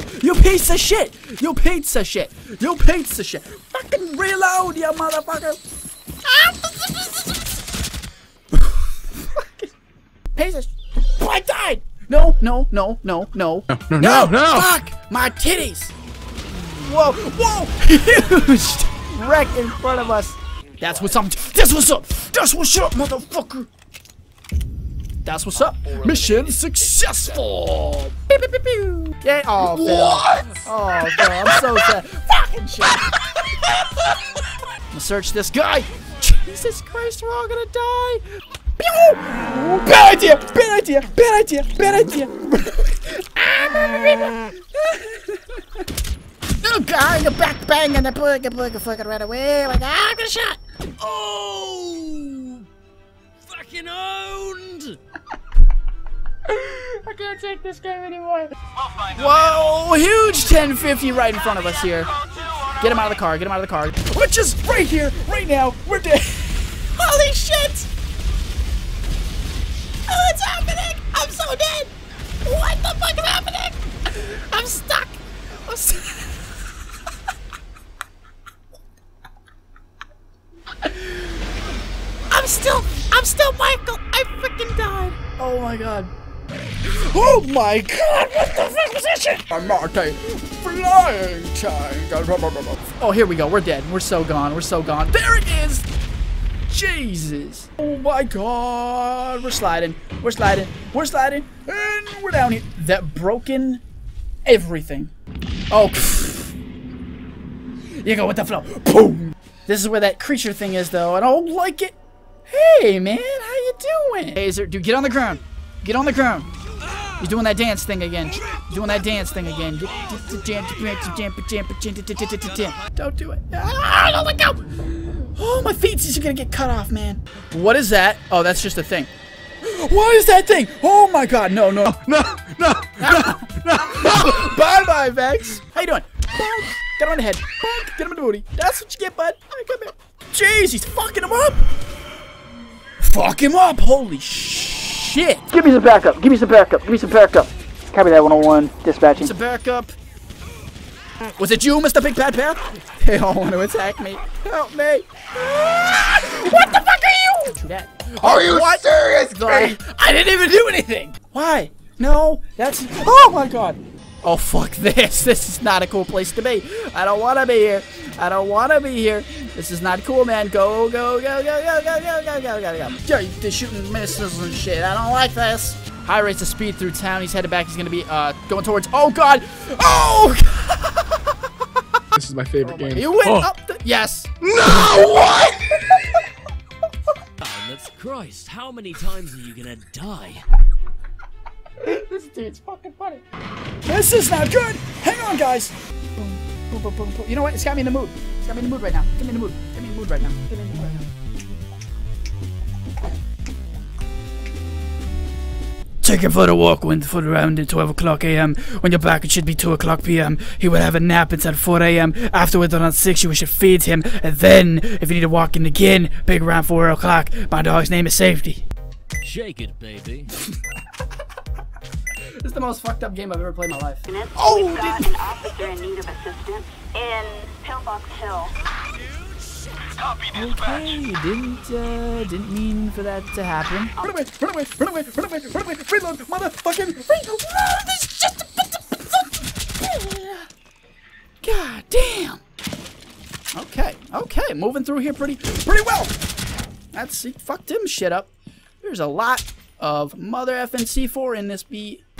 die! You piece of shit! You pizza shit! You pizza shit! Fucking reload, you motherfucker! Fucking piece of sh- I died! No, no, no, no, no. No, no, no! Fuck! My titties! Whoa, whoa! Huge wreck in front of us. That's what's up. That's what's up. That's what's up, motherfucker. That's what's up. Mission successful. Pew, pew, pew, pew. Yeah. Oh, Phil. What? Oh, Phil. I'm so sad. Fucking shit. I'm search this guy. Jesus Christ, we're all gonna die. Pew! Bad idea. Bad idea. Bad idea. Bad idea. Oh God, you're back bang and the booga booga fucking right away. Like, ah, I'm gonna shot. Oh! Can't take this game anymore. Whoa, huge 1050 right in front of us here. Get him out of the car, get him out of the car. Which is right here, right now. We're dead. Holy shit! Oh, it's happening! I'm so dead! What the fuck is happening? I'm stuck! I'm stuck. I'm still, I'm still Michael. I freaking died. Oh my god. Oh my god, what the fuck was that shit? I'm not a flying tank. Oh, here we go. We're dead. We're so gone. We're so gone. There it is. Jesus. Oh my god. We're sliding. We're sliding. We're sliding. And we're down here. That broken everything. Oh. pfft. You go with the flow. Boom. This is where that creature thing is, though. I don't like it. Hey, man, how you doing? Hazer, dude, get on the ground. Get on the ground. You're doing that dance thing again. Doing that dance thing again. Don't do it. Ah, don't let go. Oh, my feetsies are gonna get cut off, man. What is that? Oh, that's just a thing. What is that thing? Oh my god, no, no. No, no, No! bye bye, Vex. How you doing? Bonk. Get him on the head. Bonk. Get him in the booty. That's what you get, bud. All right, come here. Jeez, he's fucking him up. Fuck him up. Holy shit. Give me some backup. Give me some backup. Give me some backup. Copy that 101. Dispatching. It's a backup. Was it you, Mr. Big Bad Bear? They all want to attack me. Help me. What the fuck are you? True that. Are you What serious, the- man? I didn't even do anything. Why? No, that's. Oh my god. Oh fuck this. This is not a cool place to be. I don't want to be here. I don't want to be here. This is not cool, man. Go, go, go, go, go, go, go, go, go, go, go. Yeah, they're shooting missiles and shit. I don't like this. High rates of speed through town. He's headed back. He's gonna be uh going towards. Oh god. Oh. This is my favorite game. You went Oh. up. The, yes. No, what? Silence Christ, how many times are you gonna die? This dude's fucking funny. This is not good. Hang on, guys. Boom, boom, boom, boom, boom. You know what? It's got me in the mood. It's got me in the mood right now. Get me in the mood. Get me in the mood right now. Get me in the mood right now. Take him for a walk when for around at 12 o'clock a.m. When you're back, it should be 2 o'clock p.m. He will have a nap until 4 a.m. Afterwards, around 6, you should feed him. And then, if you need to walk in again, big around 4 o'clock. My dog's name is Safety. Shake it, baby. This is the most fucked up game I've ever played in my life. Oh, We've got an officer in need of assistance in Pillbox Hill. Okay, didn't uh, didn't mean for that to happen. Run away! Run away! Run away! Run away! Run away! Reload! Motherfucking reload! Ah, this is just a God damn! Okay, okay, moving through here pretty pretty well. That's he fucked him shit up. There's a lot of mother effing C4 in this beat.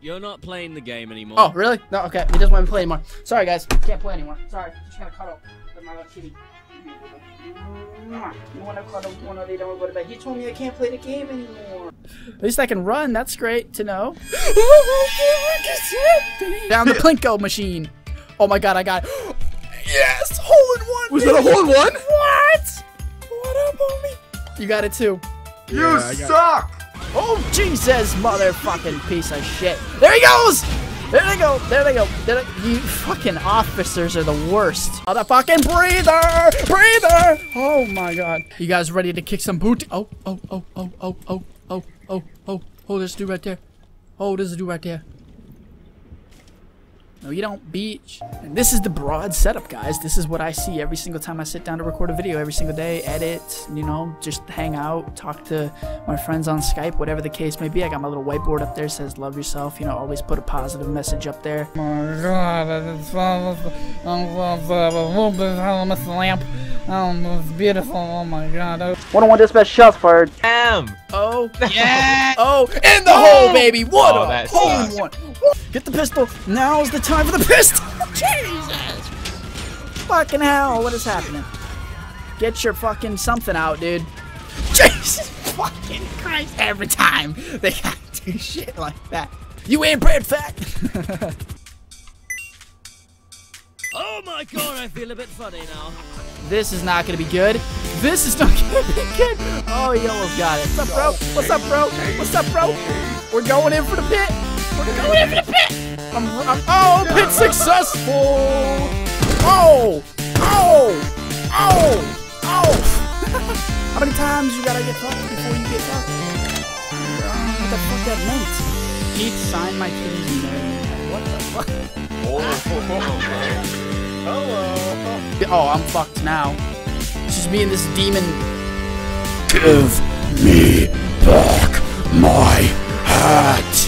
You're not playing the game anymore. Oh, really? No, okay. He doesn't want to play anymore. Sorry, guys. Can't play anymore. Sorry. Just gotta cuddle with my little kitty. You wanna cuddle? You wanna lay down and go to bed? He told me I can't play the game anymore. At least I can run. That's great to know. Oh, down the Plinko machine. Oh my god, I got Yes! Hole in one! Was that a hole in one? What? What up, homie? You got it too. You Yeah, suck! Oh, Jesus, motherfucking piece of shit. There he goes! There they go, there they go. There they, you fucking officers are the worst. Motherfucking breather! Breather! Oh my god. You guys ready to kick some boot? Oh, oh, oh, oh, oh, oh, oh, oh, oh. Oh, there's a dude right there. Oh, there's a dude right there. No, you don't, beach. And this is the broad setup, guys. This is what I see every single time I sit down to record a video every single day, edit, you know, just hang out, talk to my friends on Skype, whatever the case may be. I got my little whiteboard up there, says love yourself, you know, always put a positive message up there. Oh my god, it's Mr. Lamp. Oh, it's beautiful. Oh my god. Oh. One-on-one dispatch shots fired. Damn! Oh, yeah! oh, in the hole, baby! What Oh, a that hole in one! Get the pistol! Now's the time for the pistol! Jesus! Fucking hell, what is happening? Get your fucking something out, dude. Jesus fucking Christ! Every time they gotta do shit like that. You ain't Brad Fat! Oh my god, I feel a bit funny now. This is not gonna be good. This is not gonna be good. Oh, he almost got it. What's up, bro? What's up, bro? What's up, bro? We're going in for the pit. We're going in for the pit. I'm, I'm, oh, pit successful. Oh, oh, oh, oh. How many times you gotta get fucked before you get fucked? What the fuck that meant? Keith signed my titties and. What the fuck? Oh. Oh, I'm fucked now. It's just me and this demon. Give me back my hat.